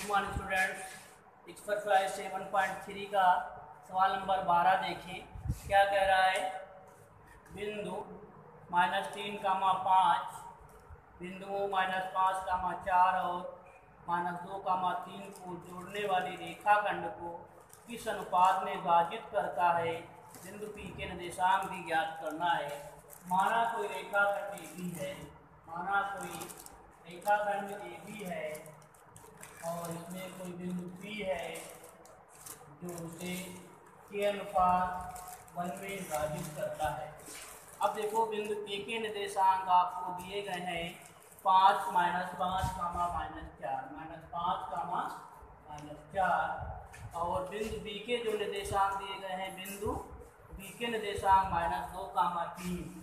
Good students exercise seven point three का सवाल number बारह देखें। क्या कह रहा है? बिंदु माइनस तीन कामा पाँच बिंदुओं माइनस पाँच कामा चार और माइनस दो कामा तीन को जोड़ने वाली रेखाखंड को किस अनुपात में विभाजित करता है? बिंदु पी के निर्देशांक भी ज्ञात करना है। माना कोई रेखाखंड ए बी है। माना कोई रेखाखंड ए बी है। और इसमें कोई बिंदु पी है जो उसे के अनुपात वन में विभाजित करता है। अब देखो बिंदु ए के निर्देशांक आपको दिए गए हैं पाँच माइनस पाँच कामा माइनस चार, माइनस पाँच कामा माइनस चार। और बिंदु बी के जो निर्देशांक दिए गए हैं, बिंदु बी के निर्देशांक माइनस दो कामा तीन,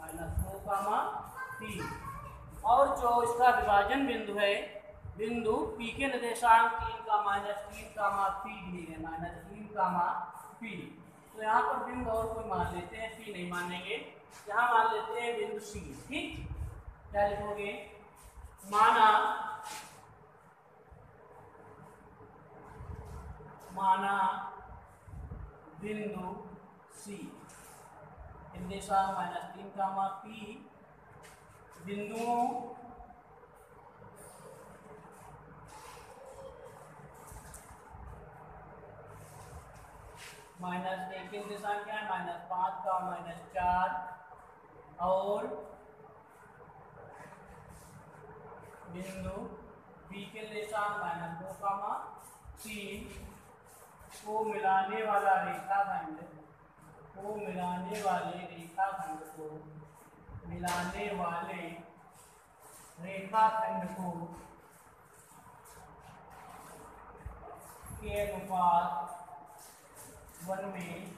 माइनस दो कामा तीन। और जो इसका विभाजन बिंदु है बिंदु पी के निर्देशांक तीन का माइनस तीन का मा पी दिए गए माइनस तीन का मा पी तो यहाँ पर बिंदु और कोई मान लेते हैं पी नहीं मानेंगे। यहाँ मान लेते हैं बिंदु सी ठीक? क्या लिखोगे? माना माना बिंदु सी निर्देशांक माइनस तीन का मा पी बिंदुओं माइनस एक के निर्देशांक क्या है, माइनस पाँच का माइनस चार। और बिंदु बी के निर्देशांक माइनस दो कामा तीन। को मिलाने वाला रेखाखंड को मिलाने वाले रेखाखंड को मिलाने वाले रेखाखंड को के अनुपात वन में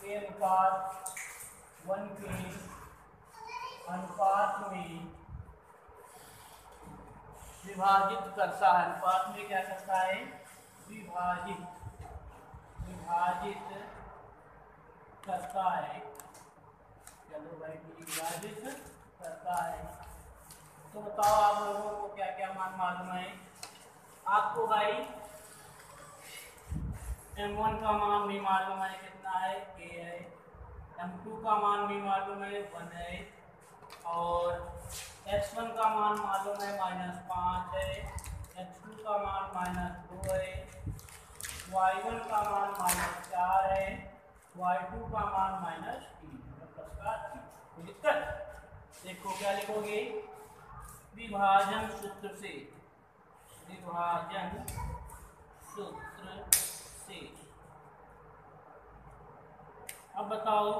के अनुपात वन के अनुपात में विभाजित करता है। अनुपात में क्या करता है? विभाजित विभाजित करता है। चलो भाई विभाजित करता है? तो बताओ आप लोगों को क्या क्या मान मालूम है? आपको भाई एम वन का मान भी मालूम है कितना है? के है। एम टू का मान भी मालूम है वन है। और एक्स वन का मान मालूम है माइनस पाँच है। एक्स टू का मान माइनस दो है। वाई वन का मान माइनस चार है। वाई टू का मान माइनस तीन दिक्कत? देखो क्या लिखोगे? विभाजन सूत्र से। विभाजन सूत्र से अब बताओ।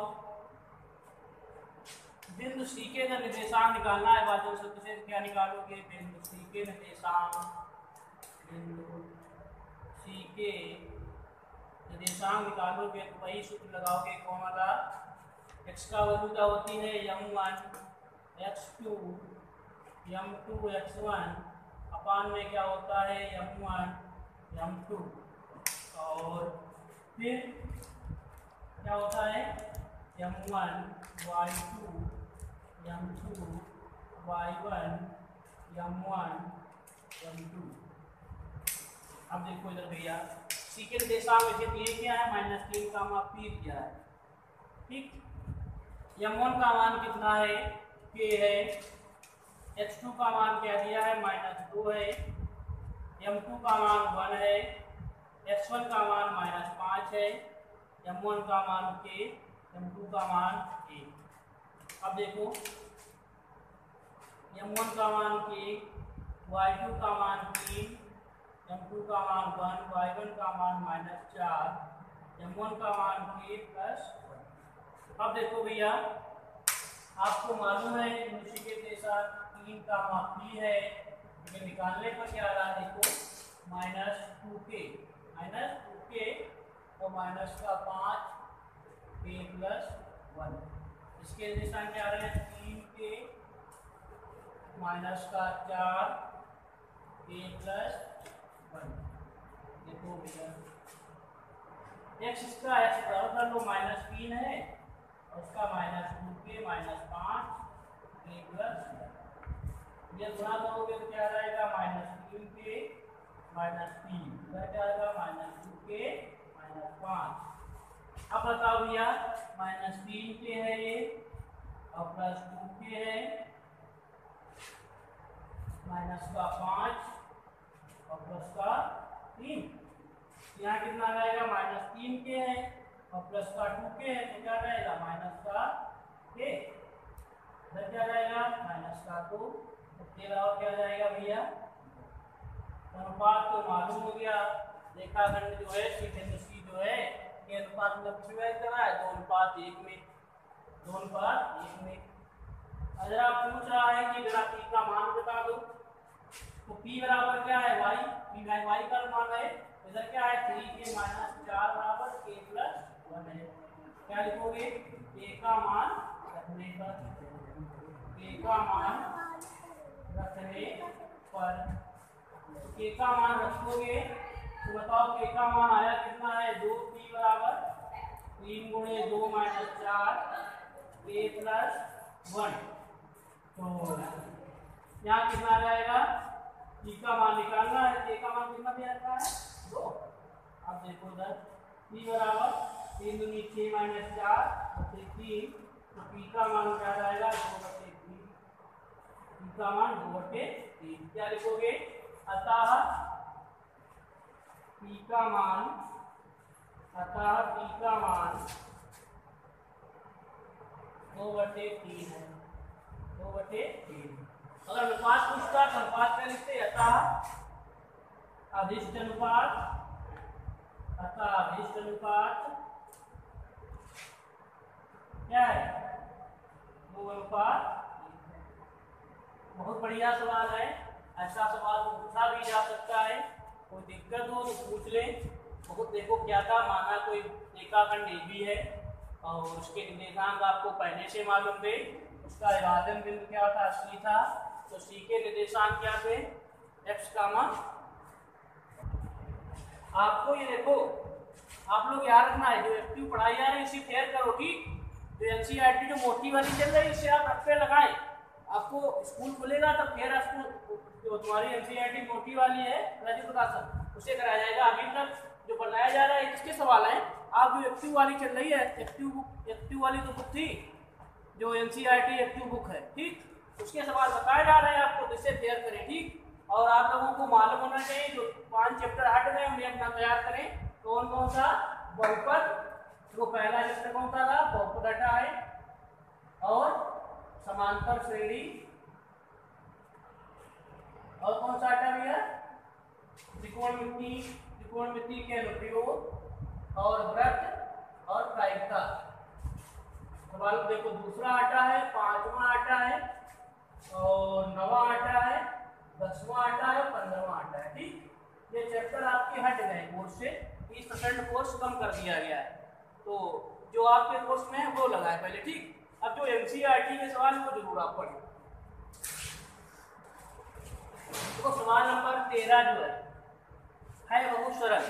बिंदु सी के निर्देशांक निकालना है सूत्र से क्या निकालोगे? बिंदु सी के निर्देशांक। बिंदु सी के निर्देशांक निकालोगे तो वही सूत्र लगाओगे, कौन वाला? एक्स का वैल्यू क्या होती है m one x two m two x one अपान में क्या होता है? यम वन यम टू और फिर क्या होता है m one y two m two y one m one m two अब देखो इधर भैया सी के निर्देशांक वैसे दिए क्या है माइनस तीन का मान पी दिया है ठीक यम वन का मान कितना है? के है. एच टू का मान क्या दिया है? माइनस दो है. एम टू का मान वन है. एक्स वन का मान माइनस पाँच है. एम वन का मान के एम टू का मान एक अब देखो एम वन का मान के वाई टू का मान तीन एम टू का मान वन वाई वन का मान माइनस चार एम वन का मान के प्लस वन अब देखो भैया, आपको मालूम है के जैसा तीन का मान पी है निकालने पर क्या आ रहा है देखो? माइनस टू के माइनस टू के और माइनस का पाँच के प्लस वन इसके निशान क्या रहे हैं? तीन के माइनस का चार के प्लस वन देखो भैया एक्स इसका एक्स बराबर कर लो माइनस तीन है, और उसका माइनस टू के माइनस पाँच के प्लस ये गुणा करोगे तो क्या रहेगा? माइनस तीन के माइनस तीन. इधर क्या आएगा माइनस टू के अब बताओ भैया माइनस तीन के है ये और प्लस टू के है। माइनस का पाँच और प्लस का तीन। यहाँ कितना रहेगा? माइनस तीन के है और प्लस का टू के है तो क्या रहेगा? माइनस का के इधर क्या रहेगा? माइनस का टू तो के बराबर क्या जाएगा भैया? अनुपात तो मालूम हो गया। रेखाखंड जो है सी बिंदु सी जो है। के अनुपात में डिवाइड करा है? दो अनुपात एक में, दो अनुपात एक में। अगर आप पूछ रहा है कि जरा पी का मान बता दो तो पी बराबर क्या है? वाई पी बाई वाई का मान है। इधर क्या है? थ्री के माइनस चार बराबर के प्लस वन है। क्या लिखोगे? ए का मान रखने पर ए का मान रखने पर। के का मान रखोगे? तो बताओ के का मान आया, कितना है? दो पी बराबर तीन गुणे दो माइनस चार के प्लस वन। तो यहाँ कितना जाएगा? पी का मान निकालना है, के का मान कितना दिया जाता है? दो। अब देखो इधर, पी बराबर तीन दूनी छः माइनस चार बटे तीन तो पी का मान क्या जाएगा? दो बटे तीन। पी का मान दो बटे तीन। क्या लिखोगे? अतः पी का मान अतः पी का मान दो बटे तीन है। दो बटे तीन। अगर अनुपात पूछता तो अनुपात क्या लिखते अतः अधिष्ट अनुपात अतः अधिष्ट अनुपात क्या है? दो अनुपात। बहुत बढ़िया सवाल है। ऐसा सवाल पूछा भी जा सकता है। कोई दिक्कत हो तो पूछ ले। बहुत देखो क्या था, माना कोई रेखाखंड ए भी है और उसके निर्देशांक आपको पहले से मालूम थे। उसका विभाजन बिंदु क्या था? सी था। तो सी के निर्देशांक क्या थे? एक्स कामा आपको ये देखो, आप लोग याद रखना है जो एक्टिव पढ़ाई जा रही है इसी फेयर करो, ठीक? जो एनसीईआरटी जो मोटी वाली चल रही है, इसे आप रख पे लगाएँ। आपको स्कूल खुलेगा, तब फिर आपको जो तुम्हारी एनसीईआरटी मोटी वाली है, राजीव प्रकाशन उसे कराया जाएगा। अभी तक जो बनाया जा रहा है किसके सवाल हैं। आप जो एक्टिव वाली चल रही है एक्टिव बुक एक्टिव वाली तो बुक थी, जो एनसीईआरटी एक्टिव बुक है, ठीक? उसके सवाल बताए जा रहे हैं आपको जिससे तैयार करें, ठीक? और आप लोगों को मालूम होना चाहिए, जो पाँच चैप्टर हट गए, उन्हें अपना तैयार करें। कौन कौन सा? बहुपद। वो पहला चैप्टर कौन सा था? बहुपद हटा है और समांतर श्रेणी। और कौन सा हटा भैया? त्रिकोणमिति त्रिकोणमिति के अनुप्रयोग और व्रत और प्रायिकता। सवाल देखो, दूसरा आटा है, पांचवा आटा है और नवा आटा है, दसवां आटा है, पंद्रहवा आटा है, ठीक? ये चैप्टर आपके हट गए कोर्स से। तीस परसेंट कोर्स कम कर दिया गया है। तो जो आपके कोर्स में है, वो लगा है पहले, ठीक? अब जो एनसीईआरटी के सवाल वो ज़रूर आप पढ़ें तो सवाल नंबर तेरह जो है है बहुत सरल।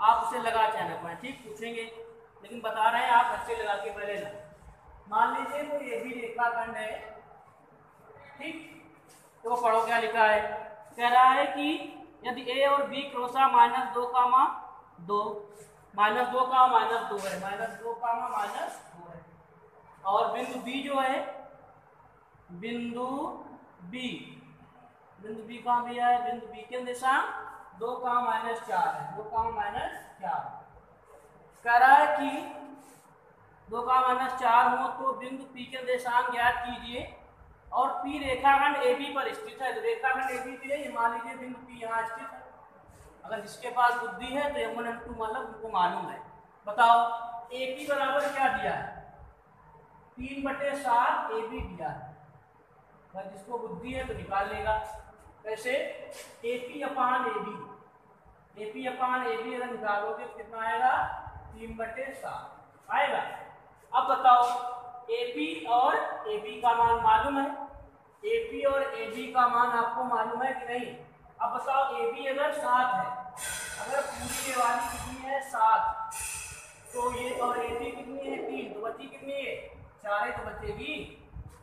आप उसे लगा चाहे पाए ठीक? पूछेंगे। लेकिन बता रहे हैं, आप अच्छे लगा के पहले ना। मान लीजिए, कोई ये भी रेखाखंड है, ठीक? तो वो पढ़ो, क्या लिखा है? कह रहा है कि यदि ए और बी क्रॉसा माइनस दो का कामा दो माइनस दो का माइनस दो है माइनस दो का कामा माइनस दो है। और बिंदु बी जो है, बिंदु बी बिंदु बी कहाँ भी है? बिंदु बी के दिशा दो का माइनस चार है? दो का माइनस चार। कह रहा है कि दो का माइनस चार हो तो बिंदु पी के देशांक ज्ञात कीजिए। और पी रेखाखंड ए बी पर स्थित है। तो रेखाखंड ए बी पे मान लीजिए बिंदु पी यहाँ स्थित है। अगर जिसके पास बुद्धि है तो एम वन एम टू मतलब उनको मालूम है। बताओ, ए पी बराबर क्या दिया है? तीन बटे सात ए बी दिया है। अगर जिसको बुद्धि है तो निकाल लेगा। कैसे A P upon A B A P upon A B अगर निकालोगे तो कितना आएगा? तीन बटे सात। आएगा। अब बताओ ए पी और ए बी का मान मालूम है? ए पी और ए बी का मान आपको मालूम है कि नहीं? अब बताओ ए बी अगर सात है, अगर पूरी ये वाली कितनी है? सात। तो ये और ए बी कितनी है? तीन। तो बची कितनी है? चार है तो बचेगी।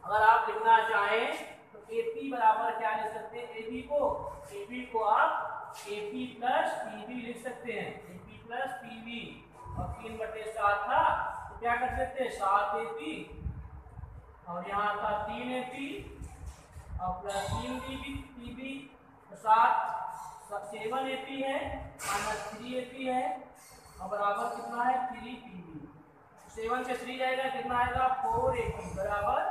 अगर आप लिखना चाहें तो ए पी बराबर क्या लिख सकते हैं? ए बी को? ए बी को आप A P plus P B लिख सकते हैं। ए पी प्लस पी और तीन बटे सात था तो क्या कर सकते हैं? सात ए पी और यहाँ था तीन ए पी और प्लस तीन बी बी पी बी तो सात। सेवन ए पी है माइनस थ्री ए पी है। और बराबर कितना है? थ्री पी बी सेवन से थ्री जाएगा, कितना आएगा? फोर ए पी बराबर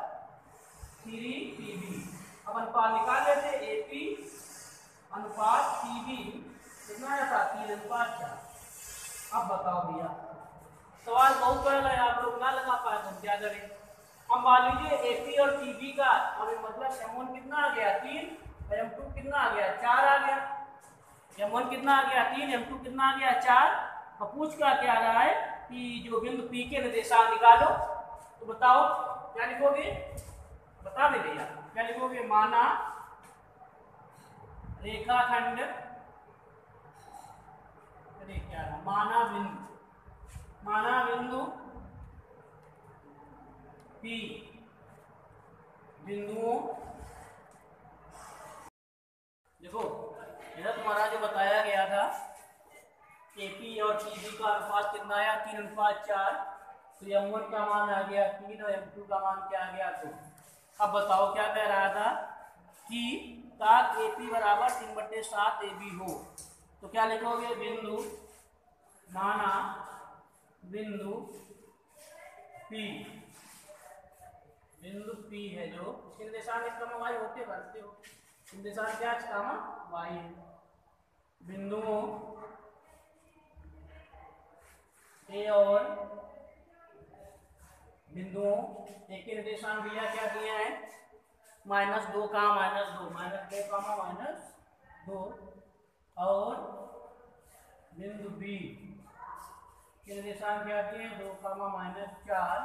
थ्री पी बी अब अनुपात निकाल लेते ए पी अनुपात पी बी कितना आया था तीन अनुपात चार अब बताओ भैया। सवाल बहुत बड़ा है, आप लोग ना लगा पाए तो हम क्या करें? अब मान लीजिए ए पी और पी बी का हमें मतलब एम वन कितना आ गया? तीन। और एम टू कितना आ गया? चार आ गया। एम वन कितना आ गया? तीन। एम टू कितना आ गया? चार। और पूछ का क्या आ रहा है कि जो बिंदु पी के निर्देशांक निकालो। तो बताओ, क्या लिखोगे? बता दे भैया। क्या लिखोगे माना रेखाखंड है? माना बिंदु माना बिंदु पी बिंदुओं। देखो इधर तुम्हारा जो बताया गया था एपी और पीबी का अनुपात कितना आया? तीन अनुपात चार। तो एम वन का मान आ गया, तीन और एम टू का मान क्या आ गया? दो। अब बताओ क्या कह रहा था कि ताक ए पी बराबर तीन बट्टे सात ए बी हो। तो क्या लिखोगे? बिंदु माना बिंदु पी। बिंदु पी है जो। इसके निर्देशांक इसका वाई होते बनते हो। निर्देशांक क्या इसका वाई है। बिंदुओं ए और बिंदुओं, एक के निर्देशांक भैया क्या दिया है? माइनस दो का, माइनस दो माइनस दो का, माइनस दो। और बिंदु बी के निर्देशांक क्या दिए दो कामा माइनस चार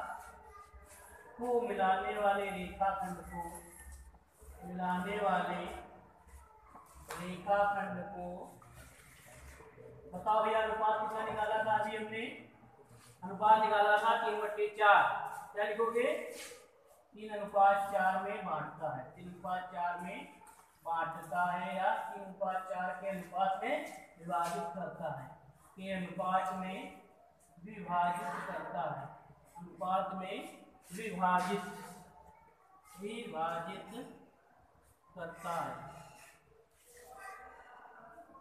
को मिलाने वाले रेखाखंड को, मिलाने वाले रेखाखंड को। बताओ भैया, अनुपात कितना निकाला था अभी हमने? अनुपात निकाला था तीन बट्टे चार। क्या लिखोगे? तीन अनुपात चार में बांटता है। तीन अनुपात चार में बांटता है या तीन अनुपात चार के अनुपात में विभाजित करता है? के अनुपात में विभाजित करता है। अनुपात में विभाजित विभाजित करता है।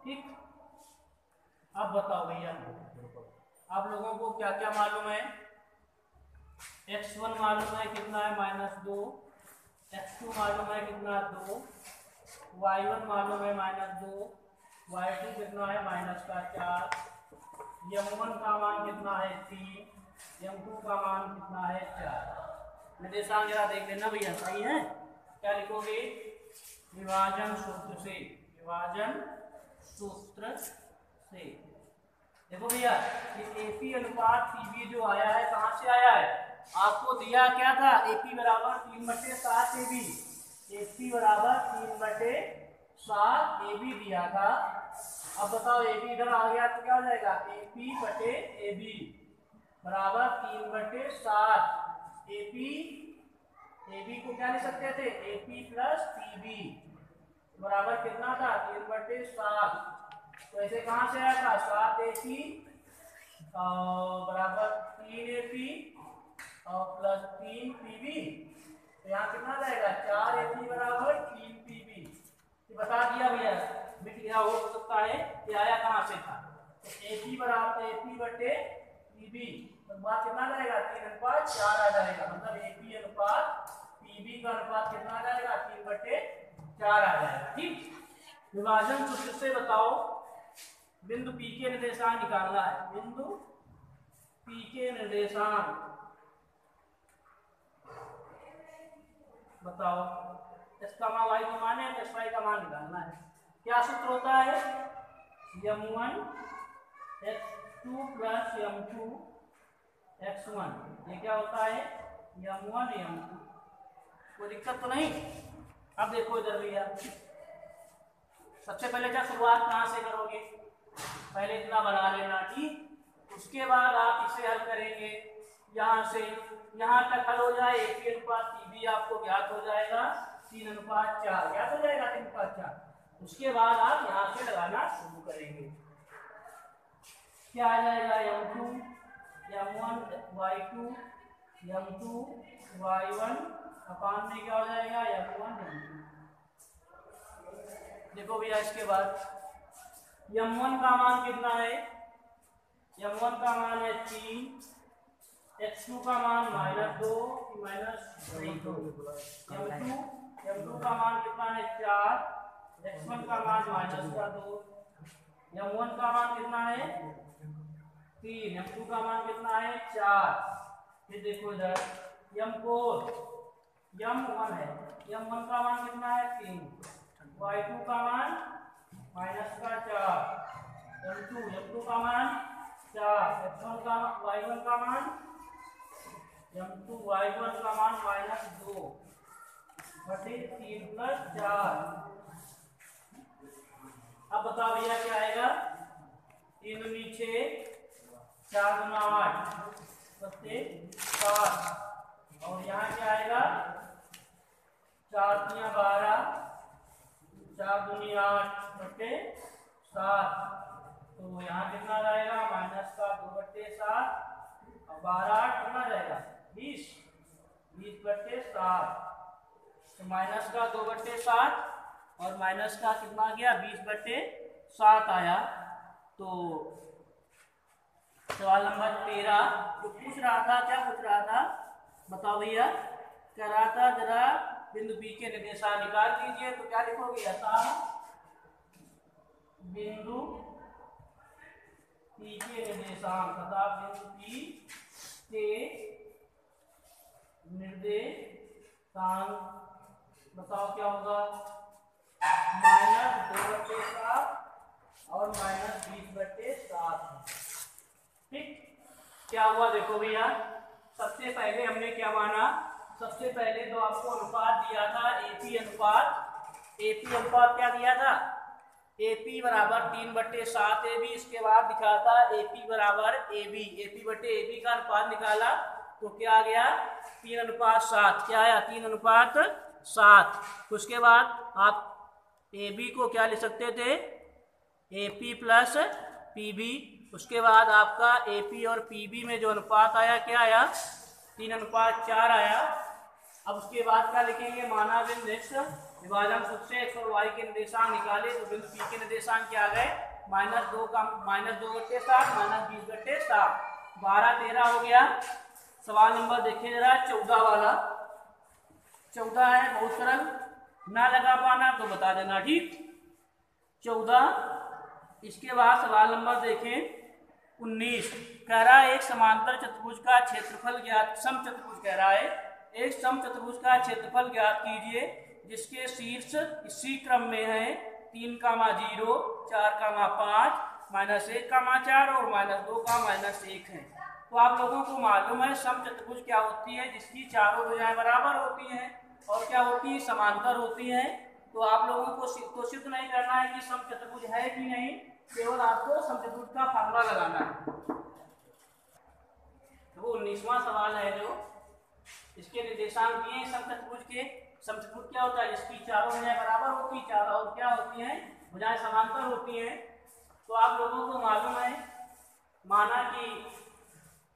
ठीक? अब बताओ भैया। आप लोगों को क्या क्या मालूम है? एक्स वन मालूम है कितना है? माइनस दो। एक्स टू मालूम है कितना? दो। वाई वन मालूम है माइनस दो। वाई टू कितना है? माइनस का चार। एम वन का मान कितना है? तीन। एम टू का मान कितना है? चार। निर्देशांक जरा देख लेना भैया, सही है? क्या लिखोगे? विभाजन सूत्र से। विभाजन सूत्र से। देखो भैया, ये एपी अनुपात पीबी जो आया है, कहाँ से आया है? आपको दिया क्या था? एपी बराबर तीन बटे सात ए बी एपी बराबर तीन बटे सात ए बी दिया था। अब बताओ ए बी इधर आ गया तो क्या हो जाएगा? ए पी बटे ए बी बराबर तीन बटे सात। ए पी ए बी को क्या ले सकते थे? A P plus P B बराबर कितना था? तीन बटे सात। तो ऐसे कहाँ से आया था? सात ए पी बराबर तीन ए पी और प्लस तीन पी बी तो यहाँ कितना जाएगा? चार ए पी बराबर तीन पी बी बता दिया भैया, मिट गया, हो सकता है ये आया कहाँ से था? तो ए पी बराबर, ए पी बटे पी बी तो कितना जाएगा? तीन अनुपात चार आ जाएगा। मतलब ए पी अनुपात पी बी का अनुपात कितना जाएगा? तीन बटे चार आ जाएगा, ठीक? विभाजन सूत्र से बताओ, बिंदु पी के निर्देशांक निकालना है। बिंदु पी के निर्देशांक। बताओ एक्स का मान वाई का मान है एक्स वाई का मान निकालना है। क्या सूत्र होता है? M one x two plus m two x one ये क्या होता है? यम वन यम टू कोई दिक्कत तो नहीं? अब देखो इधर भैया। सबसे पहले क्या शुरुआत कहाँ से करोगे? पहले इतना बना लेना ठीक उसके बाद आप इसे हल करेंगे। यहाँ से यहाँ तक हल हो जाए, एक ही अनुपात टी भी आपको ज्ञात हो जाएगा। तीन अनुपात चार, ज्ञात हो जाएगा तीन अनुपात चार। उसके बाद आप यहाँ से लगाना शुरू करेंगे। क्या आ जाएगा? M two m one y two m two y one अपान में क्या हो जाएगा? एम वन एम टू देखो भैया, इसके बाद एम वन का मान कितना है? एम वन का मान है तीन एक्स टू का मान माइनस दो minus m two m two का मान कितना है चार एक्स वन का मान माइनस का दो. एम वन का मान कितना है? तीन. एम टू का मान कितना है? चार. फिर देखो इधर एम फोर एम वन है. एम वन का मान कितना है? तीन. वाई टू का मान माइनस का चार. एम टू एम टू का मान चार. एक्स वन का वाई वन का मान एम टू वाई वन का मान माइनस दो, बटे तीन प्लस चार। अब बताओ भैया क्या आएगा? तीन नीचे, चार गुना आठ बत्ते सात और यहाँ क्या आएगा? चार दुनिया बारह, चार दुनी आठ बट्टे सात। तो यहाँ कितना रहेगा माइनस का दो बट्टे सात बारह आठ बीस बीस बट्टे सात। तो माइनस का दो बट्टे सात और माइनस का कितना गया? बीस बट्टे सात आया। तो सवाल नंबर तेरह। जो पूछ रहा था, क्या पूछ रहा था? बताओ भैया। कह रहा था, जरा बिंदु बी के निर्देशांक निकाल दीजिए। तो क्या लिखोगे? ऐसा बिंदु पी के निर्देशांक तथा बिंदु पी के निर्देशांक बताओ क्या होगा? माइनस दो बट्टे सात और माइनस बीस बट्टे सात ठीक? क्या हुआ देखो भैया? सबसे पहले हमने क्या माना? सबसे पहले तो आपको अनुपात दिया था एपी अनुपात। एपी अनुपात क्या दिया था? एपी बराबर तीन बट्टे सात ए बी इसके बाद दिखा था एपी बराबर ए बी एपी बट्टे ए बी का अनुपात निकाला। तो क्या आ गया? तीन अनुपात सात। क्या आया? तीन अनुपात सात। उसके बाद आप ए बी को क्या लिख सकते थे? A P plus P B उसके बाद आपका ए पी और पी बी में जो अनुपात आया, क्या आया? तीन अनुपात चार आया। अब उसके बाद क्या लिखेंगे? माना बिंदु एक्स विभाजन सूत्र से एक्स और वाई के निर्देशांक निकाले। तो बिंदु पी के निर्देशांक क्या आ गए? माइनस दो का, माइनस दो बट्टे सात, माइनस बीस बट्टे सात। बारह तेरह हो गया। सवाल नंबर देखिए जरा, चौदह वाला। चौदह है, बहुत सरल। ना लगा पाना तो बता देना, ठीक? चौदह। इसके बाद सवाल नंबर देखें, उन्नीस। कह रहा है, एक समांतर चतुर्भुज का क्षेत्रफल ज्ञात, सम चतुर्भुज कह रहा है, एक सम चतुर्भुज का क्षेत्रफल ज्ञात कीजिए, जिसके शीर्ष इसी क्रम में है, तीन कामा ज़ीरो, चार कामा पाँच माइनस एक कामा चार और माइनस दो का माइनस एक है। तो आप लोगों को मालूम है सम चतुर्भुज क्या होती है, जिसकी चारों भुजाएँ बराबर होती हैं और क्या होती है, समांतर होती हैं। तो आप लोगों को तो सिद्ध नहीं करना है कि सम चतुर्भुज है कि नहीं, केवल आपको सम चतुर्भुज का फार्मूला लगाना है। वो उन्नीसवां सवाल है जो, इसके निर्देशांक दिए सम चतुर्भुज के। सम चतुर्भुज क्या होता है, जिसकी चारों भुजाएँ बराबर होती है, चार और क्या होती हैं, भुजाएँ समांतर होती हैं। तो आप लोगों को मालूम है, माना कि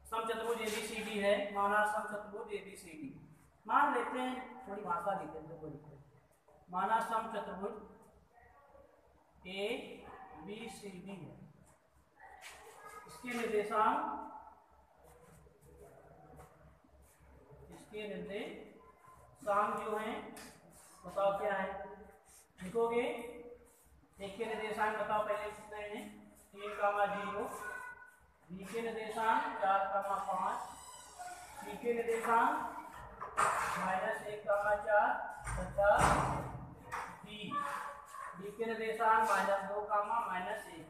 सम चतुर्भुज एबीसीडी है, माना सम चतुर्भुज एबीसीडी मान लेते हैं, थोड़ी भाषा लिखते हैं कोई माना सम चतुर्भुज ए, बी, सी, डी है। इसके निर्देशांक इसके निर्देशांक जो हैं, बताओ क्या है? लिखोगे? एक के निर्देशांक बताओ पहले कितने हैं। तीन कामा ज़ीरो बी के निर्देशांक चार कामा पाँच सी के निर्देशांक माइनस एक कामा चार तथा डी डी के निर्देशांक माइनस दो कामा माइनस एक।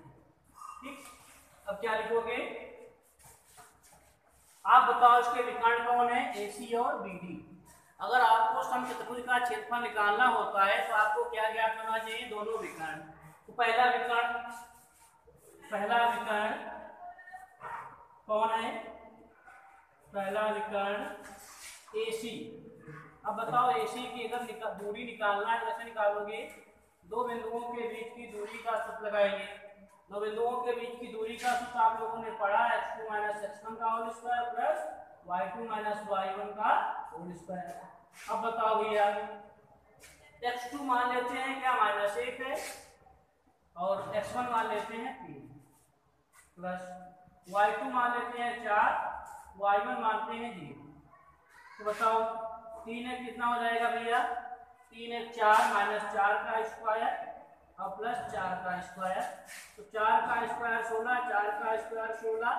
ठीक? अब क्या लिखोगे? आप बताओ इसके विकर्ण कौन है? ए सी और बी डी अगर आपको सम चतुर्भुज का क्षेत्रफल निकालना होता है तो आपको क्या ज्ञात होना चाहिए? दोनों विकर्ण। तो पहला विकर्ण पहला विकर्ण कौन है? पहला विकर्ण ए सी अब बताओ ए सी की अगर निका, दूरी निकालना है कैसे निकालोगे? दो बिंदुओं के बीच की दूरी का सूत्र लगाएँगे। दो बिंदुओं के बीच की दूरी का सूत्र आप लोगों ने पढ़ा x two minus x one का whole square plus y two minus y one का होल स्क्वायर अब बताओ भैया एक्स टू मान लेते हैं क्या माइनस एक है? और एक्स वन मान लेते हैं तीन। प्लस वाई टू मान लेते हैं चार। वाई वन मानते हैं ज़ीरो। तो बताओ, तीन एक कितना हो जाएगा भैया? तीन एक चार माइनस चार का स्क्वायर और प्लस चार का स्क्वायर तो चार का स्क्वायर सोलह, चार का स्क्वायर सोलह।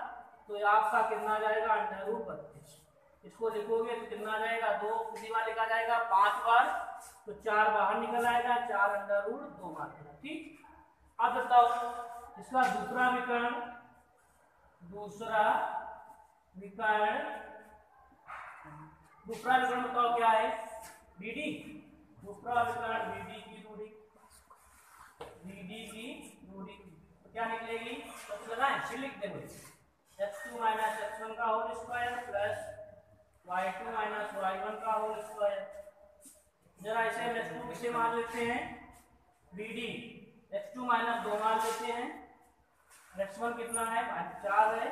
तो आपका कितना जाएगा? अंडर रूट बत्तीस। इसको लिखोगे तो कितना जाएगा? दो। कितनी बार लिखा जाएगा पाँच बार। तो चार बाहर निकल आएगा, चार अंडर रूट दो मात्रा ठीक? अब बताओ, इसका दूसरा विकर्ण दूसरा विकर्ण दूसरा विकर्ण बताओ क्या है? बीडी दूसरा विकर्ण बीडी की दूरी बीडी की दूरी तो क्या निकलेगी? सबसे तो लगाएँ, फिर लिख देंगे। X two minus x one का whole square plus y two minus y one का होल स्क्वायर जरा इसे मान लेते हैं। B D x two minus दो मान लेते हैं। एक्स वन कितना है? चार है।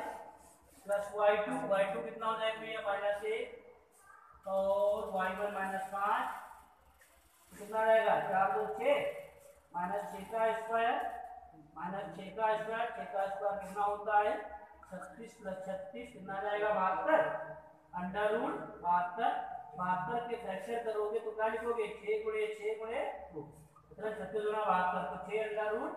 Plus y two y two कितना हो जाएगा? भैया माइनस एक। और वाई वन माइनस पाँच। कितना रहेगा? चार दो छः। माइनस छः का स्क्वायर माइनस छः का स्क्वायर छः का स्क्वायर कितना होता है? छत्तीस प्लस छत्तीस कितना जाएगा बहत्तर। अंडर रूट बहत्तर। बहत्तर के फैक्टर करोगे तो क्या लिखोगे? छः गुणे छः गुणे दो। इतना छत्तीस गुना बहत्तर तो छः अंडर रूट।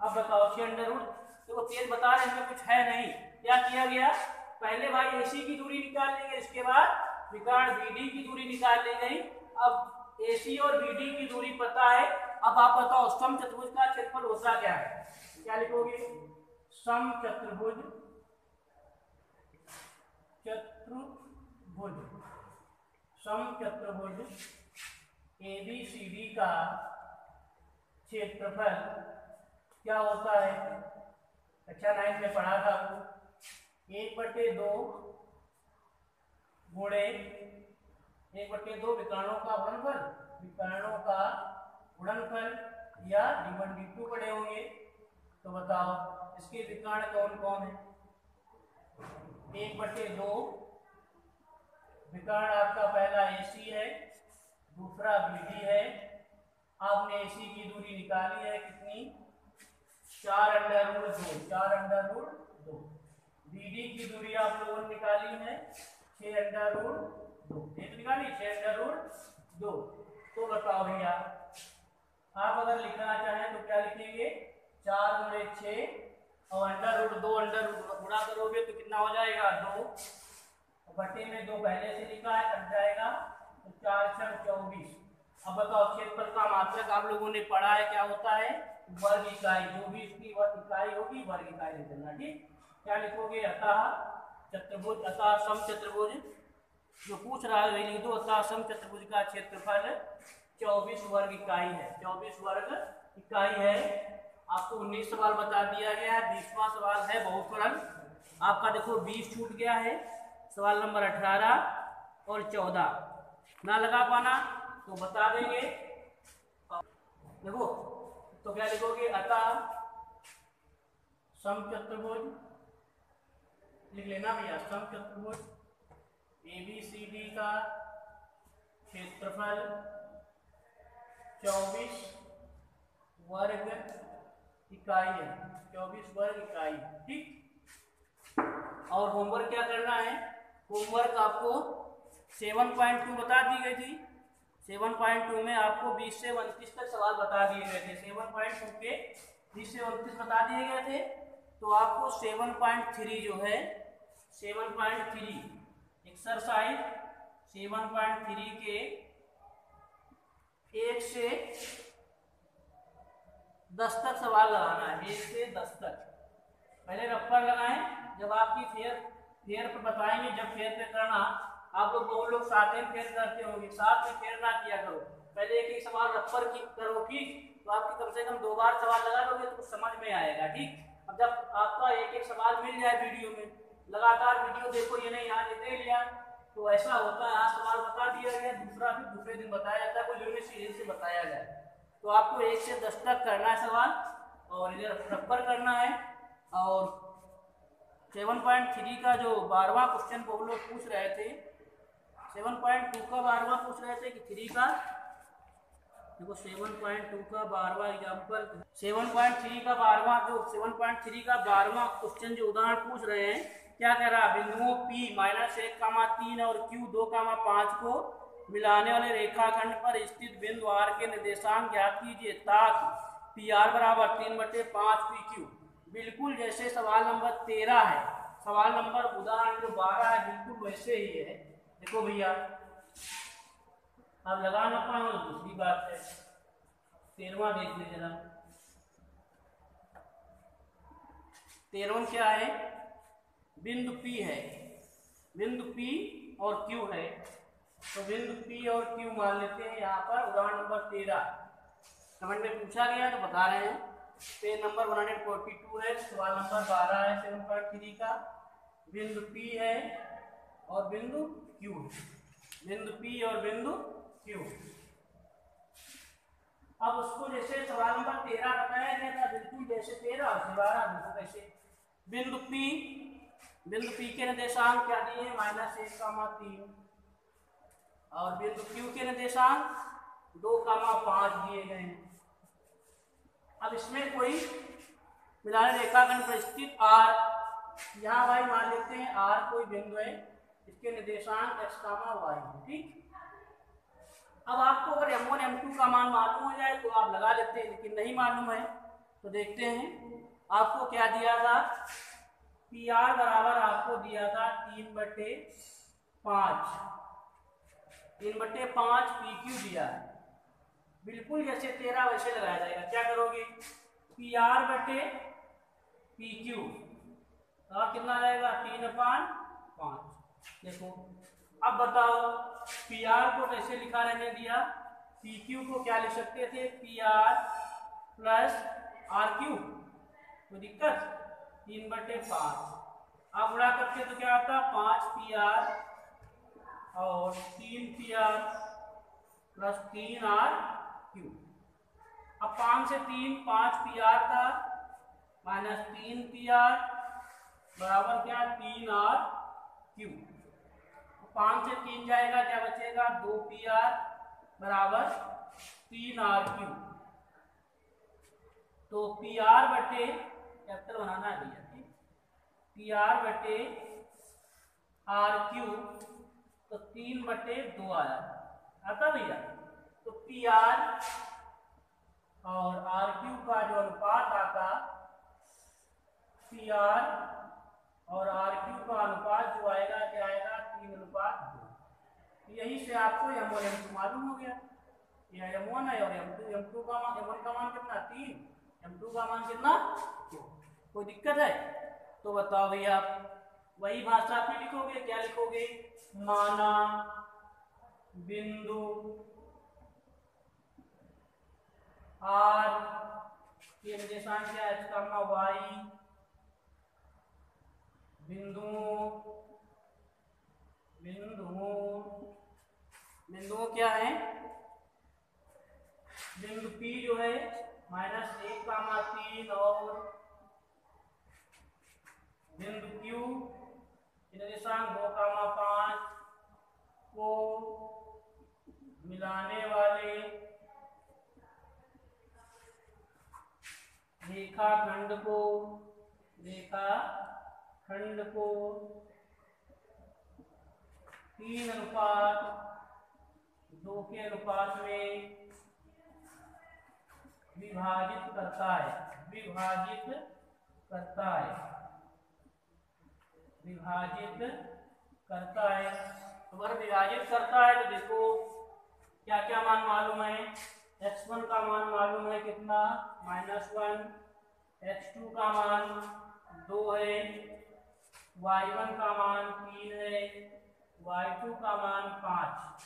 अब बताओ छः अंडर रूट, देखो तो तेज बता रहे हैं कुछ है नहीं। क्या किया गया? पहले भाई एसी की दूरी निकाल ली गई इसके बाद विकर्ण बीडी की दूरी निकाल ली गई। अब एसी और बीडी की दूरी पता है। अब आप बताओ, सम चतुर्भुज का क्षेत्रफल होता क्या है? क्या लिखोगे? सम चतुर्भुज चतुर्भुज। सम चतुर्भुज ए बी सी डी का क्षेत्रफल क्या होता है? अच्छा नाइन्थ में पढ़ा था। आपको एक बटे दो गुणे, एक बटे दो विकर्णों का गुणनफल विकर्णों का गुणनफल या डी डी टू पढ़े होंगे। तो बताओ, इसके विकर्ण कौन कौन है? एक बटे दो विकर्ण आपका पहला एसी है। दूसरा बीडी है। आपने एसी की दूरी निकाली है कितनी? चार अंडर रूट दो। चार अंडर रूट दो। बी की दूरी आप लोगों ने निकाली है। छह अंडर रूट दो। एक निकाली? छह अंडर रूट दो। तो बताओ भैया, आप अगर लिखना चाहें तो क्या लिखेंगे? चार गुणे छ और अंडर रूट दो अंडर रूट गुणा करोगे तो कितना हो जाएगा? दो। बटे में दो पहले से लिखा है, कट जाएगा। तो चार छह चौबीस। अब बताओ क्षेत्रफल का मात्रक आप लोगों ने पढ़ा है, क्या होता है? वर्ग इकाई जो भी इसकी वर्ग इकाई होगी वर्ग इकाई लिख देना, ठीक? क्या लिखोगे? अतः चतुर्भुज, अतः सम चतुर्भुज। जो पूछ रहा है, वही लिख दो। अतः सम चतुर्भुज का क्षेत्रफल चौबीस वर्ग इकाई है। चौबीस वर्ग इकाई है। आपको उन्नीस सवाल बता दिया गया है। बीसवा सवाल है बहुत सरल आपका देखो, बीस छूट गया है। सवाल नंबर अठारह और चौदह। ना लगा पाना तो बता देंगे। देखो तो क्या लिखोगे? अतः, समचतुर्भुज। लिख लेना भैया, समचतुर्भुज। ए बी सी डी का क्षेत्रफल 24 वर्ग इकाई है। 24 वर्ग इकाई, ठीक? और होमवर्क क्या करना है? होमवर्क आपको 7.2 बता दी गई थी। सेवन पॉइंट टू में आपको बीस से उनतीस तक सवाल बता दिए गए थे। सेवन पॉइंट टू के बीस से उनतीस बता दिए गए थे। तो आपको सेवन पॉइंट थ्री जो है, seven point three exercise seven point three के एक से दस तक सवाल लगाना है। एक से दस तक। पहले रफ्पर लगाएँ, जब आपकी फेयर फेयर पर बताएँगे, जब फेयर पे करना आप लोग बहुत लोग साथ में फेर करते होंगे, साथ में फेर ना किया करो। पहले एक एक सवाल रफ्पर की करो ठीक तो आपकी कम से कम दो बार सवाल लगा लोगे तो कुछ समझ में आएगा, ठीक? अब जब आपका एक एक सवाल मिल जाए वीडियो में, लगातार वीडियो देखो, ये नहीं यहाँ देख लिया तो ऐसा होता है आज सवाल बता दिया गया, दूसरा फिर दूसरे दिन बताया जाता है, कोई सीरियल से बताया जाए। तो आपको एक से दस तक करना है सवाल, और इधर रबर करना है, और सेवन पॉइंट थ्री का जो बारहवा क्वेश्चन वो लोग पूछ रहे थे सेवन पॉइंट टू का बारहवा पूछ रहे थे कि थ्री का? देखो, सेवन पॉइंट टू का बारहवा एग्ज़ाम्पल सेवन पॉइंट थ्री का बारहवा जो सेवन पॉइंट थ्री का बारहवा क्वेश्चन जो उदाहरण पूछ रहे हैं, क्या कह रहा है? बिंदुओं P माइनस एक कामा तीन और Q दो कामा पाँच को मिलाने वाले रेखाखंड पर स्थित बिंदु R के निर्देशांक ज्ञात कीजिए ताकि पी आर बराबर तीन बटे पाँच पी क्यू बिल्कुल जैसे सवाल नंबर तेरह है। सवाल नंबर उदाहरण जो बारह है, बिल्कुल वैसे ही है। देखो भैया अब लगा ना पाओ दूसरी बात है। तेरवा देख लीजिए जरा। तेरहवा क्या है? बिंदु P है। बिंदु P और Q है। तो बिंदु P और Q मान लेते हैं यहाँ पर उदाहरण नंबर तेरह। कमेंट में पूछा गया तो बता रहे हैं। Page number one hundred forty two है, सवाल नंबर बारह है सेवन पॉइंट थ्री का। बिंदु P है और बिंदु Q. बिंदु P और बिंदु Q. अब उसको जैसे सवाल नंबर तेरह बताया गया था, बिल्कुल जैसे तेरह और बारह बिल्कुल कैसे बिंदु P, बिंदु पी के निर्देशांक क्या दिए हैं? माइनस एक कामा तीन। और बिंदु क्यू के निर्देशांक दो कामा पाँच दिए गए हैं। अब इसमें कोई मिलाने रेखाखंड पर स्थित आर यहाँ भाई मान लेते हैं आर कोई बिंदु है। इसके निर्देशांक एक्स कामा वाई ठीक? अब आपको अगर एम वन एम टू का मान मालूम हो जाए तो आप लगा लेते हैं, लेकिन नहीं मालूम है तो देखते हैं। आपको क्या दिया था? पी आर बराबर आपको दिया था तीन बटे पाँच। तीन बटे पाँच पी क्यू दिया। है बिल्कुल जैसे तेरह वैसे लगाया जाएगा। क्या करोगे? पी आर बटे पी क्यू तो कितना रहेगा तीन पाँच पाँच। देखो, अब बताओ पी आर को कैसे लिखा रहने दिया? पी क्यू को क्या लिख सकते थे? P R plus R Q कोई दिक्कत? तीन बटे पाँच। आप गुणा करते तो क्या आता? पाँच पी आर और तीन पी आर प्लस तीन आर क्यू अब पाँच से तीन, पाँच पी आर था। माइनस तीन पी आर बराबर क्या? तीन आर क्यू पाँच से तीन जाएगा, क्या बचेगा? दो पी आर बराबर तीन आर क्यू तो पी आर बटे कैपिटल बनाना है भैया, ठीक? पी आर बटे आर क्यू तो तीन बटे दो आया आता भैया? तो पी आर और आर क्यू का जो अनुपात आता पी आर और आर क्यू का अनुपात जो आएगा, क्या आएगा? अनुपात दो तो यही से आपको एम वन एम टू मालूम हो गया। यह एम वन है और एम टू एम टू का मान एम वन का मान कितना? तीन। एम टू का मान कितना? कोई दिक्कत है? तो बताओ भैया आप। वही भाषा पे लिखोगे? क्या लिखोगे? माना, बिंदु, आर। के निर्देशांक क्या है इसका वाई। बिंदुओं बिंदुओं बिंदुओं क्या है? बिंदु पी जो है माइनस एक कामा तीन और बिंदु क्यू निर्देशांक दो कामा पाँच को मिलाने वाले रेखा खंड को रेखा खंड को तीन अनुपात, दो के अनुपात में विभाजित करता है। विभाजित करता है। विभाजित करता है। अगर विभाजित करता है तो देखो क्या क्या मान मालूम है? एक्स वन का मान मालूम है कितना? Minus one. एक्स टू का मान दो है। वाई वन का मान तीन है। वाई टू का मान पाँच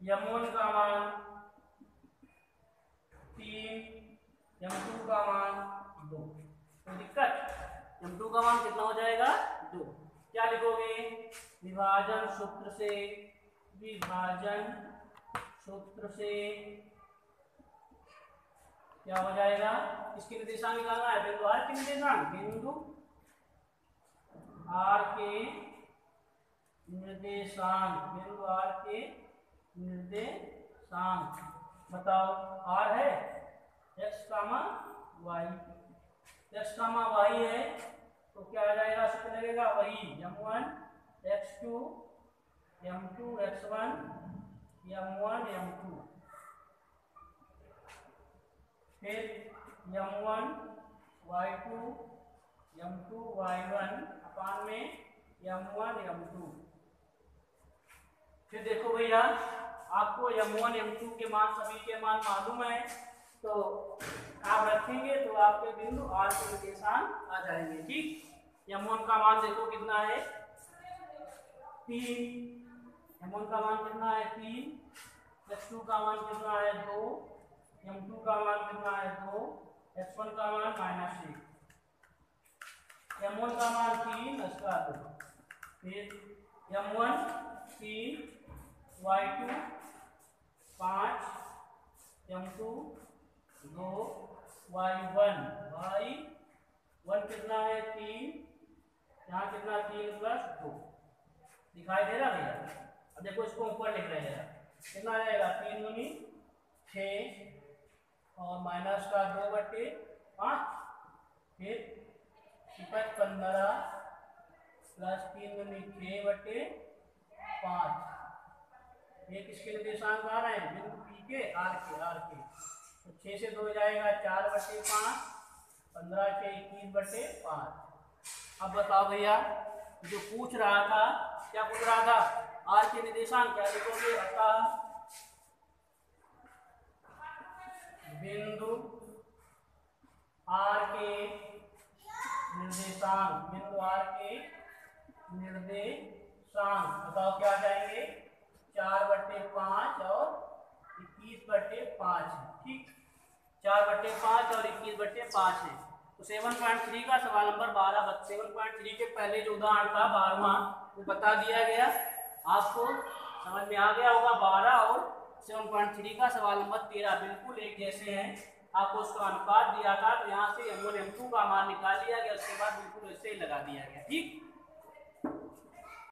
यम वन का मान तीन, यम टू का मान दो। तो दिक्कत? एम टू का मान कितना हो जाएगा? दो। क्या लिखोगे? विभाजन सूत्र से, विभाजन सूत्र से क्या हो जाएगा? इसके निर्देशांक निकालना है? बिंदु आर के निर्देशांक। बिंदु आर के निर्देशांक बिंदु आर के निर्देशांक बताओ। आर है? X comma y x comma y है तो क्या आ जाएगा? सूत्र लगेगा वही। M one x two m two x one m one m two फिर m one y two m two y one अपान में एम वन एम टू फिर देखो भैया, आपको एम वन एम टू के मान, सभी के मान मालूम है। तो आप रखेंगे तो आपके बिंदु आर के निर्देशांक आ जाएँगे, ठीक? एम वन का मान देखो कितना है। तीन। एम वन का मान कितना है? तीन। एक्स टू का मान कितना है? दो। एम टू का मान कितना है? दो। एक्स वन का मान माइनस एक। एम वन का मान तीन इसका दो। फिर एम वन तीन। वाई टू पाँच एम टू दो वाई वन वाई वन कितना है? तीन। यहाँ कितना? तीन प्लस दो दिखाई दे रहा भैया? अब देखो इसको ऊपर लिख रहे हैं। कितना रहेगा तीन दूनी छ और माइनस का दो बट्टे पाँच। फिर पंद्रह प्लस तीन दूनी छः बट्टे पाँच। एक इसके निर्देशांक आ रहे हैं? बिंदु पी के आर के आर के। तो छः से दो जाएगा चार बटे पाँच, पंद्रह के इक्कीस बटे पाँच। अब बताओ भैया, जो पूछ रहा था, क्या पूछ रहा था? आर के निर्देशांक क्या लिखोगे? अतः बिंदु आर के निर्देशांक, बिंदु आर के निर्देशांक। बताओ क्या जाएँगे चार बटे पाँच और इक्कीस बटे पाँच ठीक? चार बटे पाँच और इक्कीस बटे पाँच है। तो सेवन पॉइंट थ्री का सवाल नंबर बारह सेवन पॉइंट थ्री के पहले जो उदाहरण था, बारहवा, वो बता दिया गया। आपको समझ में आ गया होगा, बारह और सेवन पॉइंट थ्री का सवाल नंबर तेरह, बिल्कुल एक जैसे हैं। आपको उसका अनुपात दिया था तो यहाँ से एम वन एम टू का मान निकाल लिया गया, उसके बाद बिल्कुल ऐसे ही लगा दिया गया, ठीक?